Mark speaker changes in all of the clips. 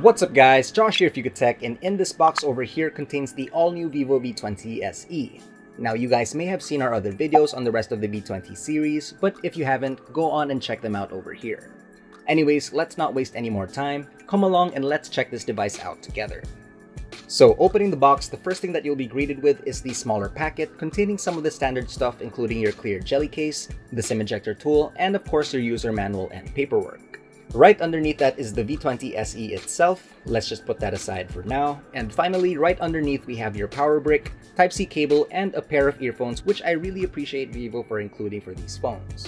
Speaker 1: What's up guys, Josh here of Tech, and in this box over here contains the all-new Vivo V20 SE. Now you guys may have seen our other videos on the rest of the V20 series, but if you haven't, go on and check them out over here. Anyways, let's not waste any more time, come along and let's check this device out together. So opening the box, the first thing that you'll be greeted with is the smaller packet containing some of the standard stuff including your clear jelly case, the SIM ejector tool, and of course your user manual and paperwork. Right underneath that is the V20 SE itself. Let's just put that aside for now. And finally, right underneath we have your power brick, Type-C cable, and a pair of earphones, which I really appreciate Vivo for including for these phones.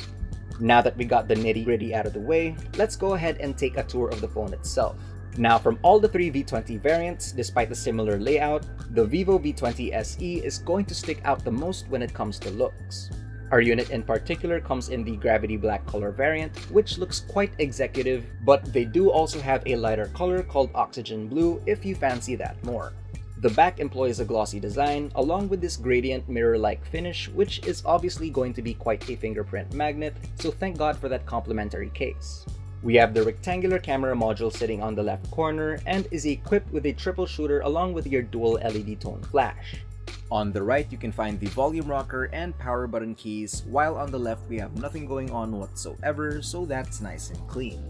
Speaker 1: Now that we got the nitty gritty out of the way, let's go ahead and take a tour of the phone itself. Now from all the three V20 variants, despite the similar layout, the Vivo V20 SE is going to stick out the most when it comes to looks. Our unit in particular comes in the Gravity Black color variant, which looks quite executive, but they do also have a lighter color called Oxygen Blue if you fancy that more. The back employs a glossy design, along with this gradient mirror-like finish, which is obviously going to be quite a fingerprint magnet, so thank god for that complimentary case. We have the rectangular camera module sitting on the left corner and is equipped with a triple shooter along with your dual LED tone flash. On the right, you can find the volume rocker and power button keys, while on the left we have nothing going on whatsoever, so that's nice and clean.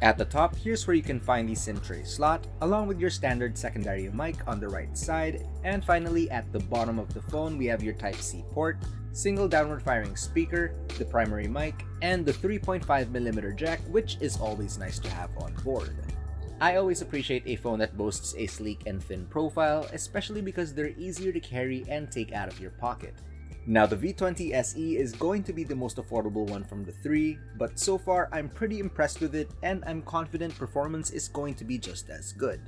Speaker 1: At the top, here's where you can find the SIM tray slot, along with your standard secondary mic on the right side, and finally at the bottom of the phone we have your Type-C port, single downward firing speaker, the primary mic, and the 3.5mm jack which is always nice to have on board. I always appreciate a phone that boasts a sleek and thin profile, especially because they're easier to carry and take out of your pocket. Now the V20 SE is going to be the most affordable one from the three, but so far I'm pretty impressed with it and I'm confident performance is going to be just as good.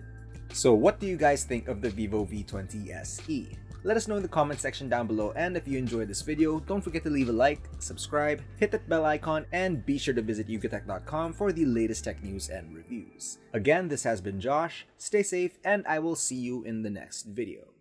Speaker 1: So what do you guys think of the Vivo V20 SE? Let us know in the comment section down below and if you enjoyed this video, don't forget to leave a like, subscribe, hit that bell icon, and be sure to visit yugatech.com for the latest tech news and reviews. Again, this has been Josh, stay safe, and I will see you in the next video.